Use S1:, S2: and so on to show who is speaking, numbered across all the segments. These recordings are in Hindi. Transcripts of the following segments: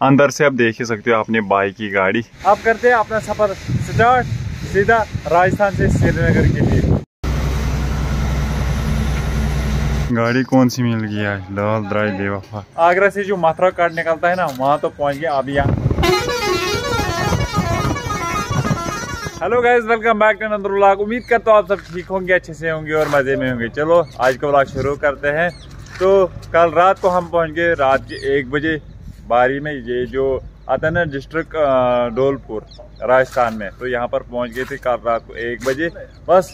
S1: अंदर से आप देख ही सकते हो अपने बाइक की गाड़ी। अब करते हैं अपना सफ़र स्टार्ट सीधा राजस्थान से श्रीनगर के लिए। गाड़ी कौन सी मिल गई है लाल द्राई बेवफा। आगरा से जो मथुरा कार्ड निकलता है ना वहाँ तो पहुँच गया अब यहाँ। Hello guys welcome back to another vlog उम्मीद करता हूँ आप सब ठीक होंगे अच्छे से होंगे और मज़े में होंगे। चलो आज का व्लॉग शुरू करते हैं। तो कल रात को हम पहुँच गए रात के एक बजे। बारी में ये जो आता है ना डिस्ट्रिक्ट डोलपुर राजस्थान में तो यहाँ पर पहुँच गए थे कल रात को एक बजे। बस,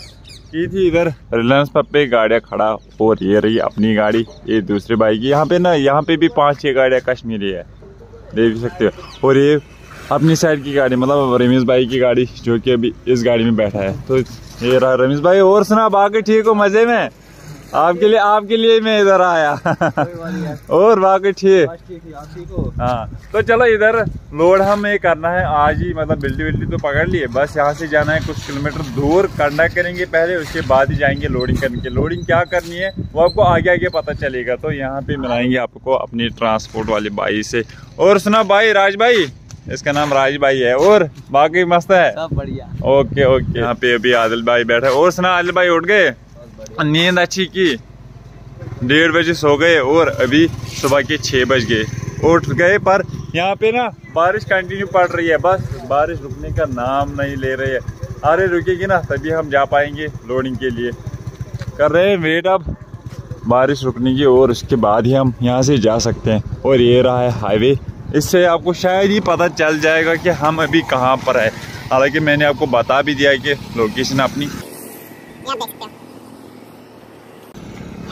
S1: की थी इधर? रिलायंस पर पे गाड़ियाँ खड़ा और ये रही अपनी गाड़ी, ये दूसरी बाइक। यहाँ पे ना, यहाँ पे भी पाँच छह गाड़ियाँ कश्मीरी है, देख सकते हो। और ये अपनी साइड की गाड़ी मतलब रमेश भाई की गाड़ी, जो कि अभी इस गाड़ी में बैठा है। तो ये रहा रमेश भाई, और सुना, बाकी ठीक हो, मज़े में? आपके लिए आपके लिए मैं इधर आया। और बाकी ठीक। हाँ। तो चलो इधर लोड हम करना है। आज ही मतलब बिल्डी बिल्डी तो पकड़ लिए। बस यहाँ से जाना है कुछ किलोमीटर दूर कंडा करेंगे पहले उसके बाद ही जाएँगे लोडिंग करने के लोडिंग क्या करनी है वो आपको आगे आगे पता चलेगा। तो यहाँ पे मिलाएँगे आपको अपनी ट्रांसपोर्ट वाली बाई से। और सुना भाई राज भाई इसका नाम राज भाई है। और बाकी मस्त है।
S2: सब बढ़िया।
S1: Okay okay. यहाँ पे अभी आदिल भाई बैठे। और सुना आदिल भाई उठ गए? नींद अच्छी की? डेढ़ बजे सो गए और अभी सुबह के छः बज गए। उठ गए पर यहाँ पे ना बारिश कंटिन्यू पड़ रही है। बस बारिश रुकने का नाम नहीं ले रही है। अरे रुकेगी ना, तभी हम जा पाएँगे लोडिंग के लिए। कर रहे हैं वेट अब। बारिश रुकने की और उसके बाद ही हम यहाँ से जा सकते हैं। और ये रहा है हाईवे इससे आपको शायद ही पता चल जाएगा कि हम अभी कहाँ पर है। हालाँकि मैंने आपको बता भी दिया कि लोकेशन अपनी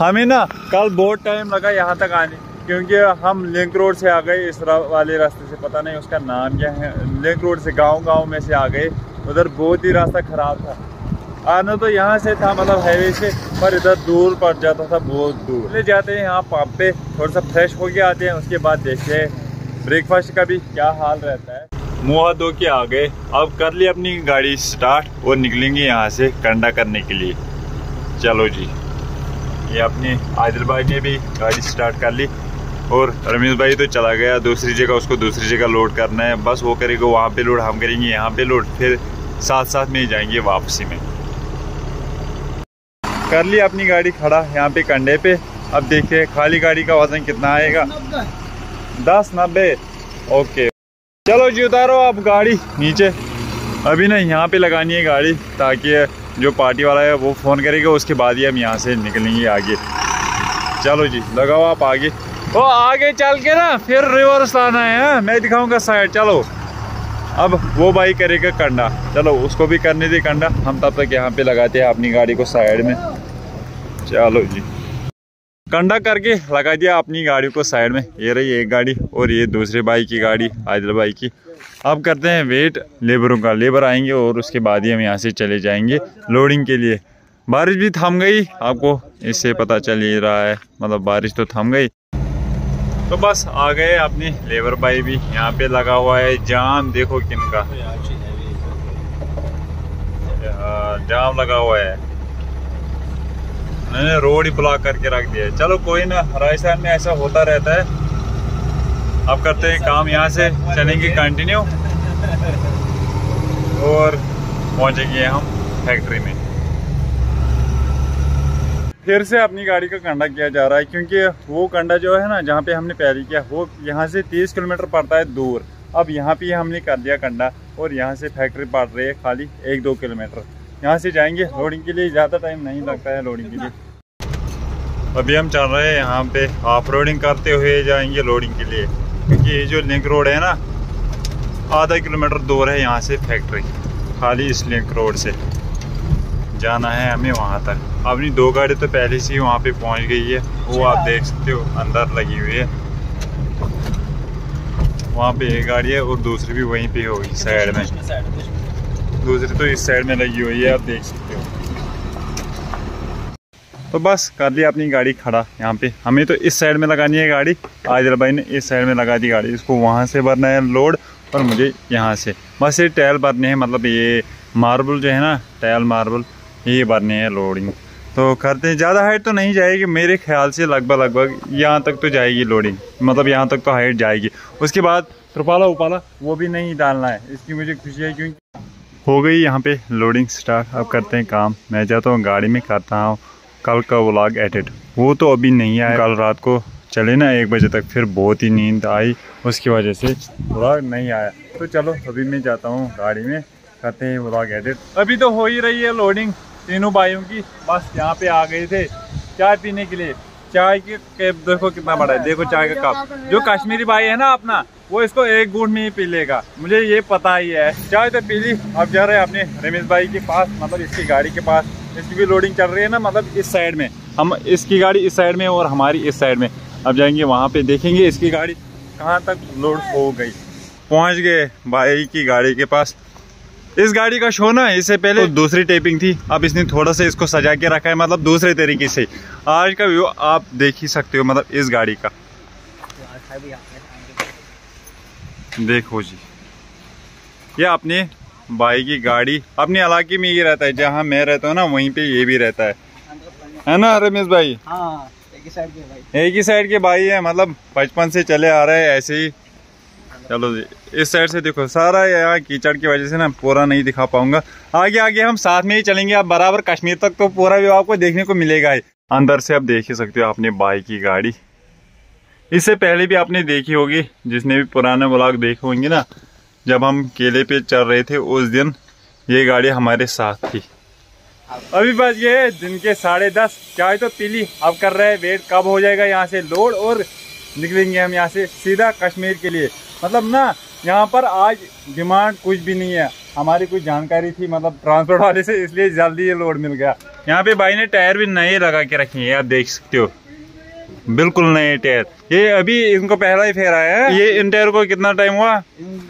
S1: हमें ना कल बहुत टाइम लगा यहाँ तक आने, क्योंकि हम लिंक रोड से आ गए इस वाले रास्ते से, पता नहीं उसका नाम क्या है। लिंक रोड से गाँव गाँव में से आ गए, उधर बहुत ही रास्ता खराब था। आना तो यहाँ से था मतलब हाईवे से, पर इधर दूर पड़ जाता था, बहुत दूर। ले जाते हैं यहाँ पंप पे थोड़ा सा फ्रेश होके आते हैं, उसके बाद देखते हैं ब्रेकफास्ट का भी क्या हाल रहता है। मुँह धो के आ गए, अब कर ली अपनी गाड़ी स्टार्ट और निकलेंगे यहाँ से कंडा करने के लिए। चलो जी। ये अपनी आदिल भाई ने भी गाड़ी स्टार्ट कर ली। और रमेश भाई तो चला गया, दूसरी जगह उसको दूसरी जगह लोड करना है। बस वो करेगा, वहाँ पे लोड हम करेंगे, यहाँ पे लोड फिर साथ साथ में ही जाएँगे वापसी में। कर ली अपनी गाड़ी, खड़ा यहाँ पे कंडे पे। अब देखिए खाली गाड़ी का वज़न कितना आएगा। दस नब्बे। ओके। चलो जी, उतारो आप गाड़ी नीचे। अभी ना यहाँ पे लगानी है गाड़ी ताकि जो पार्टी वाला है वो फ़ोन करेगा, उसके बाद ही हम यहाँ से निकलेंगे आगे। चलो जी, लगाओ आप आगे। वो आगे चल के ना फिर रिवर्स लाना है, हा? मैं दिखाऊँगा साइड चलो। अब वो भाई करेगा कंडा। चलो, उसको भी करने दे कंडा। हम तब तक यहाँ पे लगाते हैं अपनी गाड़ी को साइड में। चलो जी। कंडा करके लगा दिया अपनी गाड़ी को साइड में। ये रही एक गाड़ी और ये दूसरे भाई की गाड़ी आदिल भाई की। अब करते हैं वेट लेबरों का। लेबर आएँगे और उसके बाद ही हम यहाँ से चले जाएँगे लोडिंग के लिए। बारिश भी थम गई आपको इससे पता चल ही रहा है। मतलब बारिश तो थम गई। तो बस आ गए अपने लेबर भाई भी। यहाँ पे लगा हुआ है जाम देखो किनका। जाम लगा हुआ है। मैंने रोड ही ब्लॉक करके रख दिया है। चलो कोई ना, राजस्थान में ऐसा होता रहता है। अब करते हैं काम यहाँ से, चलेंगे कंटिन्यू और पहुँचेंगे हम फैक्ट्री में। फिर से अपनी गाड़ी का कंडा किया जा रहा है, क्योंकि वो कंडा जो है ना, जहाँ पे हमने पहले किया, वो यहाँ से 30 किलोमीटर पड़ता है दूर। अब यहाँ पे हमने कर दिया कंडा, और यहाँ से फैक्ट्री पड़ रही है खाली एक दो किलोमीटर। यहाँ से जाएँगे। लोडिंग के लिए ज़्यादा टाइम नहीं लगता है लोडिंग के लिए। अभी हम चल रहे हैं यहाँ पे। ऑफ़ रोडिंग करते हुए जाएँगे लोडिंग के लिए। क्योंकि ये जो लिंक रोड है ना आधा किलोमीटर दूर है यहाँ से फैक्ट्री खाली इस लिंक रोड से। जाना है हमें वहाँ तक। अपनी दो गाड़ी तो पहले से ही वहाँ पे पहुँच गई है। वो आप देख सकते हो अंदर लगी हुई है। वहाँ पे एक गाड़ी है और दूसरी भी वहीं पे होगी साइड में। दूसरी तो इस साइड में लगी हुई है, आप देख सकते हो। तो बस कर लिया अपनी गाड़ी खड़ा यहाँ पे। हमें तो इस साइड में लगानी है गाड़ी। आदिल भाई ने इस साइड में लगा दी गाड़ी। इसको वहाँ से भरना है लोड और मुझे यहाँ से। बस ये टायल भरने हैं मतलब ये मार्बल जो है ना टायल मार्बल ये भरने हैं लोडिंग तो करते हैं, ज़्यादा हाइट तो नहीं जाएगी, मेरे ख्याल से लगभग लगभग यहाँ तक तो जाएगी लोडिंग मतलब यहाँ तक तो हाइट जाएगी। उसके बाद त्रिपाला उपाला, वो भी नहीं डालना है। इसकी मुझे खुशी है क्योंकि हो गई यहाँ पे लोडिंग स्टार्ट अब करते हैं काम। मैं जाता हूँ गाड़ी में, करता हूँ कल का व्लॉग एडिट वो तो अभी नहीं आया। कल रात को चले ना एक बजे तक, फिर बहुत ही नींद आई। उसकी वजह से व्लॉग नहीं आया। तो चलो, अभी मैं जाता हूँ गाड़ी में। करते हैं व्लॉग एडिट अभी तो हो ही रही है लोडिंग तीनों भाइयों की। बस यहाँ पे आ गए थे चाय पीने के लिए। चाय के कैप देखो कितना बड़ा है। देखो चाय का कप जो कश्मीरी भाई है ना अपना वो इसको एक गुड़ में ही पी लेगा। मुझे ये पता ही है। चाय तो पी ली अब जा रहे हैं अपने रमेश भाई के पास मतलब इसकी गाड़ी के पास। इसकी भी लोडिंग चल रही है ना मतलब इस साइड में। हम इसकी गाड़ी इस साइड में और हमारी इस साइड में। अब जाएँगे वहाँ पे देखेंगे इसकी गाड़ी कहाँ तक लोड हो गई। पहुँच गए भाई की गाड़ी के पास। इस गाड़ी का शो ना इससे पहले तो दूसरी टेपिंग थी। अब इसने थोड़ा सा इसको सजा के रखा है मतलब दूसरे तरीके से। आज का व्यू आप देख ही सकते हो मतलब इस गाड़ी का। देखो जी। ये अपने भाई की गाड़ी अपने इलाके में ही रहता है जहाँ मैं रहता हूँ ना वहीं पे ये भी रहता है। है ना रमेश भाई?
S2: हाँ एक ही साइड के भाई।
S1: एक ही साइड के भाई है मतलब बचपन से चले आ रहे हैं ऐसे ही। चलो जी इस साइड से देखो सारा यहाँ कीचड़ की वजह से ना पूरा नहीं दिखा पाऊँगा। आगे आगे हम साथ में ही चलेंगे आप बराबर कश्मीर तक तो पूरा व्यू आपको देखने को मिलेगा ही। अंदर से आप देख ही सकते हो अपने बाइक की गाड़ी। इससे पहले भी आपने देखी होगी, जिसने भी पुराने ब्लॉग देखे होंगे ना। जब हम केले पे चल रहे थे उस दिन, ये गाड़ी हमारे साथ थी। अभी बस ये है दिन के साढ़े दस। चाय तो पीली अब कर रहे हैं वेट, कब हो जाएगा यहाँ से लोड और निकलेंगे हम यहाँ से सीधा कश्मीर के लिए। मतलब ना, यहाँ पर आज डिमांड कुछ भी नहीं है। हमारी कुछ जानकारी थी मतलब ट्रांसपोर्ट वाले से, इसलिए जल्दी ये लोड मिल गया। यहाँ पे भाई ने टायर भी नए लगा के रखे हैं, आप देख सकते हो। बिल्कुल नए टायर। ये अभी इनको पहला ही फेरा है। ये इन टायर को कितना टाइम हुआ?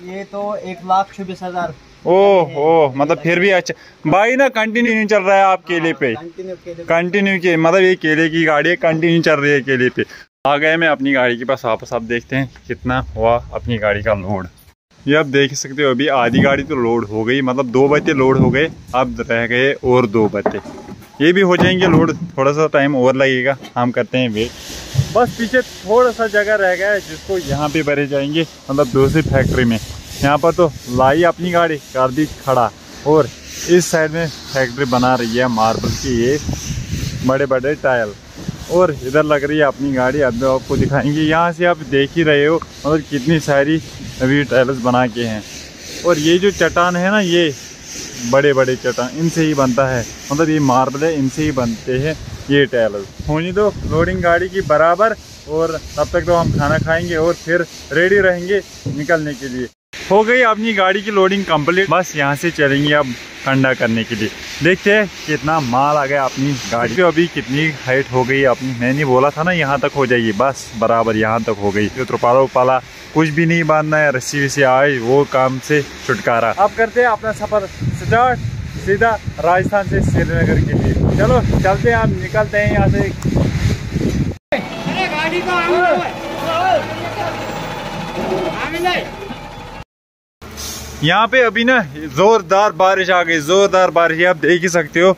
S2: ये तो एक लाख छब्बीस हज़ार।
S1: ओह ओह मतलब फिर भी अच्छा। भाई ना कंटिन्यू नहीं चल रहा है आप केले पे। कंटिन्यू के मतलब ये केले की गाड़ी है कंटिन्यू चल रही है केले पे। आ गए मैं अपनी गाड़ी के पास वापस आप देखते हैं कितना हुआ अपनी गाड़ी का लोड ये आप देख सकते हो अभी आधी गाड़ी तो लोड हो गई मतलब दो बत्ते लोड हो गए अब रह गए और दो बत्ते ये भी हो जाएँगे लोड थोड़ा सा टाइम और लगेगा हम करते हैं वेट बस पीछे थोड़ा सा जगह रह गया है जिसको यहाँ पे भरे जाएँगे मतलब दूसरी फैक्ट्री में। यहाँ पर तो लाई अपनी गाड़ी, कर दी खड़ा। और इस साइड में फैक्ट्री बना रही है मार्बल की ये बड़े बड़े टायल और इधर लग रही है अपनी गाड़ी, अब आपको दिखाएँगे। यहाँ से आप देख ही रहे हो मतलब कितनी सारी अभी टायल्स बना के हैं। और ये जो चट्टान है ना, ये बड़े बड़े चट्टान, इनसे ही बनता है। मतलब ये मार्बल है, इनसे ही बनते हैं। ये टायल्स होनी तो लोडिंग गाड़ी की बराबर, और तब तक तो हम खाना खाएँगे और फिर रेडी रहेंगे निकलने के लिए। हो गई अपनी गाड़ी की लोडिंग कंप्लीट बस यहाँ से चलेंगे अब कंडा करने के लिए। देखते हैं कितना माल आ गया अपनी गाड़ी। की अभी कितनी हाइट हो गई अपनी। मैंने बोला था ना, यहाँ तक हो जाएगी। बस बराबर यहाँ तक हो गई। जो त्रुपाला उपाला कुछ भी नहीं बांधना है। रस्सी वस्सी आए वो काम से छुटकारा। अब करते हैं अपना सफ़र। स्टार्ट सीधा राजस्थान से श्रीनगर के लिए। चलो चलते हैं हम निकलते हैं यहाँ से। अरे गाड़ी यहाँ पे अभी ना जोरदार बारिश आ गई जोरदार बारिश आप देख ही सकते हो।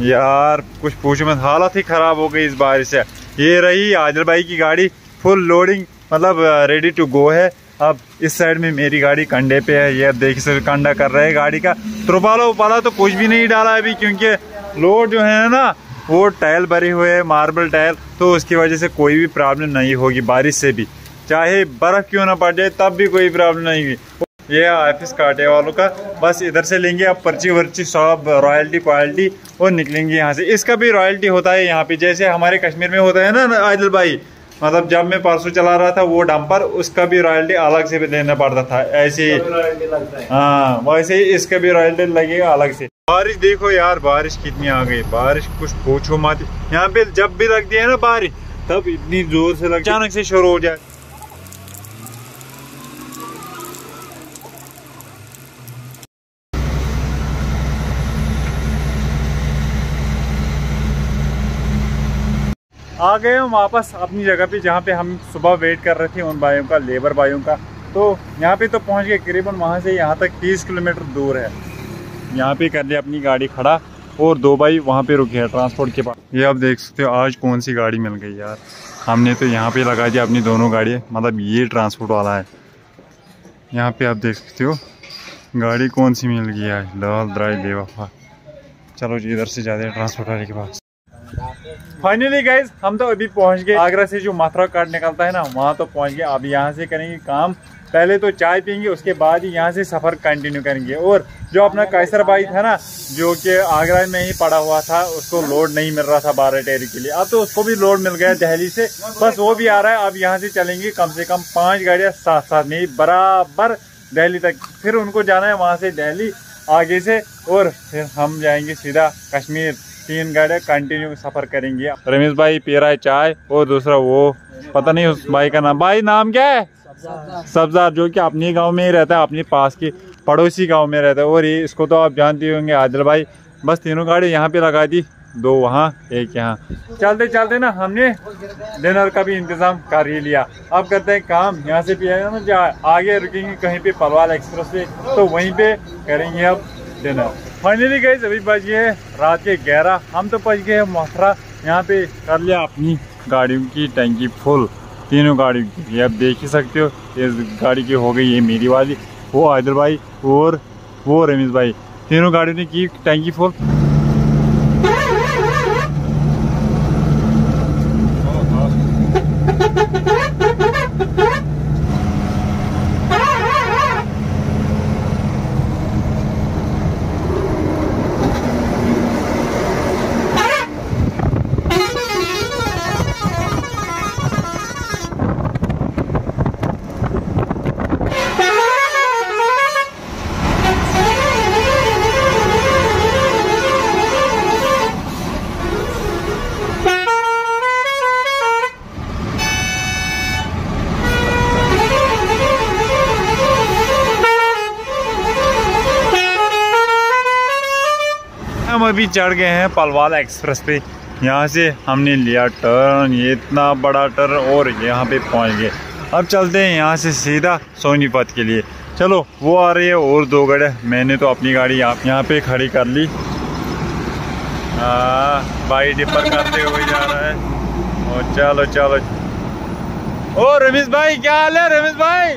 S1: यार कुछ पूछो मत हालत ही खराब हो गई इस बारिश से। ये रही आदिल भाई की गाड़ी फुल लोडिंग मतलब रेडी टू गो है। अब इस साइड में मेरी गाड़ी कंडे पे है ये देख सकते कंडा कर रहे हैं गाड़ी का। त्रुपाला उपाला तो कुछ भी नहीं डाला अभी क्योंकि लोड जो है ना वो टायल भरे हुए है मार्बल टायल तो उसकी वजह से कोई भी प्रॉब्लम नहीं होगी बारिश से भी। चाहे बर्फ़ क्यों ना पड़ जाए तब भी कोई प्रॉब्लम नहीं होगी। ये ऑफ़िस काटे वालों का बस इधर से लेंगे आप पर्ची वर्ची सब रॉयल्टी क्वालिटी और निकलेंगे यहाँ से। इसका भी रॉयल्टी होता है यहाँ पे जैसे हमारे कश्मीर में होता है ना आदिल भाई मतलब जब मैं परसों चला रहा था वो डंपर उसका भी रॉयल्टी अलग से भी देना पड़ता था ऐसे ही। हाँ वैसे ही इसका भी रॉयल्टी लगेगा अलग से। बारिश देखो यार, बारिश कितनी आ गई, बारिश कुछ पूछो मत। यहाँ पे जब भी लगती है ना बारिश, तब इतनी ज़ोर से लग अचानक से शुरू हो जाए। आ गए हम वापस अपनी जगह पे, जहाँ पे हम सुबह वेट कर रहे थे उन भाइयों का लेबर भाइयों का। तो यहाँ पे तो पहुँच गए, करीबन वहाँ से यहाँ तक 30 किलोमीटर दूर है। यहाँ पे कर लिया अपनी गाड़ी खड़ा और दो भाई वहाँ पे रुके हैं ट्रांसपोर्ट के पास। ये आप देख सकते हो, आज कौन सी गाड़ी मिल गई यार। हमने तो यहाँ पे लगा दिया अपनी दोनों गाड़ियाँ मतलब ये ट्रांसपोर्ट वाला है। यहाँ पे आप देख सकते हो, गाड़ी कौन सी मिल गई है। लाल द्राई बेवफा। चलो जी, इधर से जाते हैं ट्रांसपोर्ट वाले के पास। फाइनली गाइज़ हम तो अभी पहुँच गए आगरा से जो माथुरा कार्ड निकलता है ना, वहाँ तो पहुँच गए। अब यहाँ से करेंगे काम। पहले तो चाय पियेंगे, उसके बाद ही यहाँ से सफ़र कंटिन्यू करेंगे। और जो अपना कैसर भाई था ना, जो कि आगरा में ही पड़ा हुआ था, उसको लोड नहीं मिल रहा था बारह टेरी के लिए। अब तो उसको भी लोड मिल गया दहली से। बस वो भी आ रहा है, अब यहाँ से चलेंगे कम से कम पाँच गाड़ियाँ साथ साथ नहीं बराबर दहली तक। फिर उनको जाना है वहाँ से दहली आगे से, और फिर हम जाएँगे सीधा कश्मीर। तीन गाड़ियाँ कंटिन्यू सफ़र करेंगे। रमेश भाई पी रहा है चाय और दूसरा वो पता नहीं उस भाई का नाम। भाई नाम क्या है? सब्जार जो कि अपने गाँव में ही रहता है अपने पास की पड़ोसी गाँव में रहता है। और ये इसको तो आप जानते होंगे आदिल भाई। बस तीनों गाड़ी यहाँ पे लगा दी दो वहाँ एक यहाँ। चलते चलते ना हमने डिनर का भी इंतज़ाम कर ही लिया। अब करते हैं काम यहाँ से पिया ना आगे रुकेंगे कहीं पे पलवाल एक्सप्रेस पे तो वहीं पे करेंगे अब डिनर। फाइनली गए अभी बज गए रात के ग्यारह। हम तो बज गए मथुरा। यहाँ पे कर लिया अपनी गाड़ियों की टंकी फुल। तीनों गाड़ियों ये आप देख ही सकते हो, इस गाड़ी की हो गई ये मेरी वाली, वो आदिल भाई और वो रमेश भाई। तीनों गाड़ियों ने की टंकी फुल। अभी चढ़ गए हैं पलवाल एक्सप्रेस पे। यहाँ से हमने लिया टर्न ये इतना बड़ा टर्न और यहाँ पे पहुँच गए। अब चलते हैं यहाँ से सीधा सोनीपत के लिए। चलो, वो आ रही है और दो गड़े। मैंने तो अपनी गाड़ी यहाँ यहाँ पे खड़ी कर ली। हाँ भाई डिपर करते हुए जा रहा है। और चलो चलो। ओ, रमेश भाई, क्या हाल है रमेश भाई?